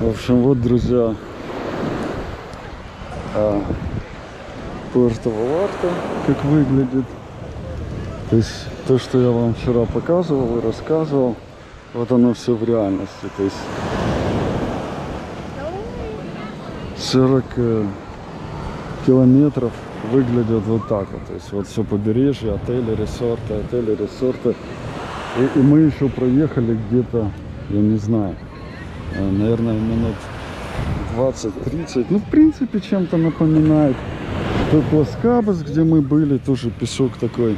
В общем, вот, друзья, а, Пуэрто Валарта, как выглядит. То есть то, что я вам вчера показывал и рассказывал, вот оно все в реальности. То есть 40 э, километров выглядят вот так вот. То есть вот все побережье, отели, ресорты, отели, ресорты. И, и мы еще проехали где-то, я не знаю, наверное, минут 20-30. Ну, в принципе, чем-то напоминает тот Ласкабас, где мы были, тоже песок такой.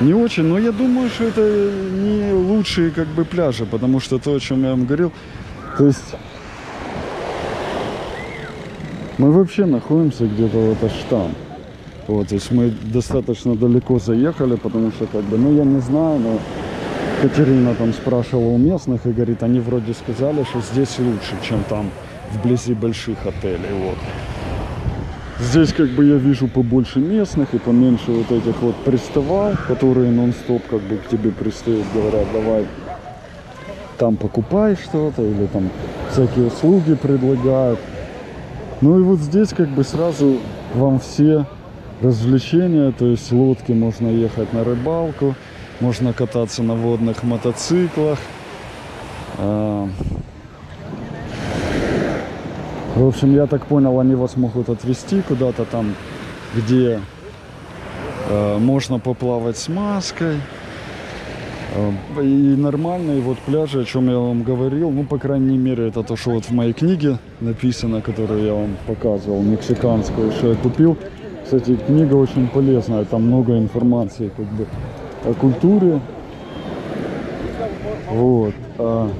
Не очень, но я думаю, что это не лучшие как бы пляжи, потому что то, о чем я вам говорил, то есть мы вообще находимся где-то вот аж там. Вот, то есть мы достаточно далеко заехали, потому что как бы, ну я не знаю, но Катерина там спрашивала у местных и говорит, они вроде сказали, что здесь лучше, чем там вблизи больших отелей. Вот. Здесь как бы я вижу побольше местных и поменьше вот этих вот приставал, которые нон-стоп как бы к тебе пристают, говорят, давай там покупай что-то или там всякие услуги предлагают. Ну и вот здесь как бы сразу вам все развлечения, то есть лодки можно ехать на рыбалку, можно кататься на водных мотоциклах. А, В общем, я так понял, они вас могут отвезти куда-то там, где э, можно поплавать с маской. Э, И нормальные вот пляжи, о чем я вам говорил, ну, по крайней мере, это то, что вот в моей книге написано, которую я вам показывал, мексиканскую, что я купил. Кстати, книга очень полезная, там много информации как бы о культуре. Вот. А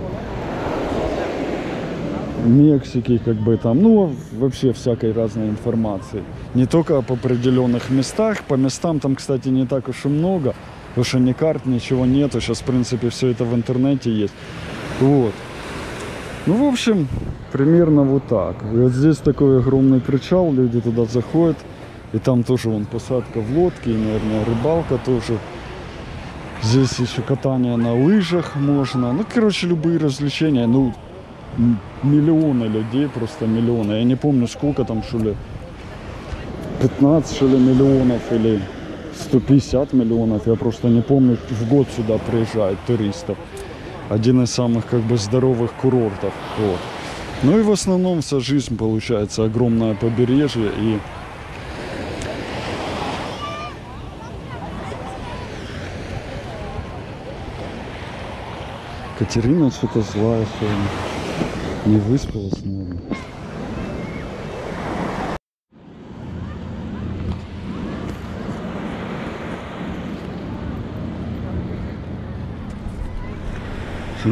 Мексики, как бы там, ну, вообще всякой разной информации. Не только об определенных местах, по местам там, кстати, не так уж и много, потому что ни карт, ничего нету, сейчас, в принципе, все это в интернете есть. Вот. Ну, в общем, примерно вот так. Вот здесь такой огромный причал, люди туда заходят, и там тоже вон посадка в лодке, и, наверное, рыбалка тоже. Здесь еще катание на лыжах можно. Ну, короче, любые развлечения. Ну, миллионы людей, просто миллионы. Я не помню, сколько там, что ли, 15, что ли, миллионов или 150 миллионов. Я просто не помню, в год сюда приезжает туристов. Один из самых, как бы, здоровых курортов. Вот. Ну и в основном вся жизнь, получается, огромное побережье и Катерина что-то злая сегодня. Не выспалась, наверное.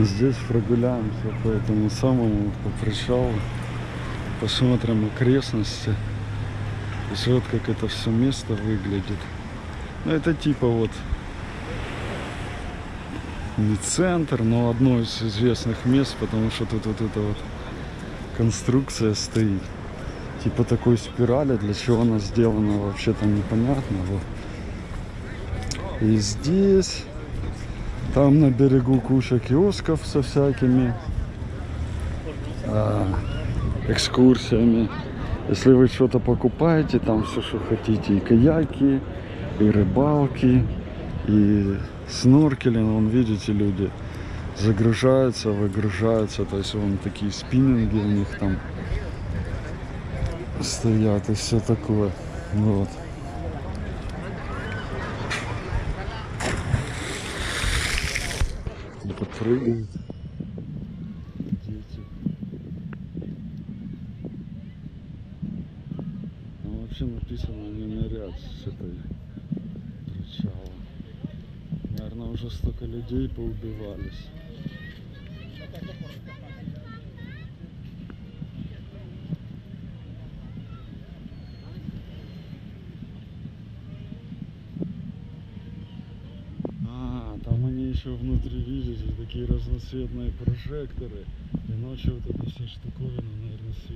здесь прогуляемся по этому самому, по причалу. Посмотрим окрестности. То вот как это все место выглядит. Ну это типа вот не центр, но одно из известных мест, потому что тут вот эта вот конструкция стоит. Типа такой спирали, для чего она сделана, вообще-то непонятно. Вот. И здесь, там на берегу куча киосков со всякими а, экскурсиями. Если вы что-то покупаете, там все, что хотите, и каяки, и рыбалки, и сноркелинг, вон видите, люди загружаются, выгружаются, то есть вон такие спиннинги у них там стоят и все такое. Вот. Дети. Ну, вообще написано не нырять с этой причала. Наверное, уже столько людей поубивались. А, там они еще внутри видите, такие разноцветные прожекторы. И ночью вот эта вся штуковина, наверное, светится.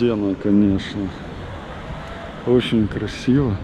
Обалденно, конечно. Очень красиво.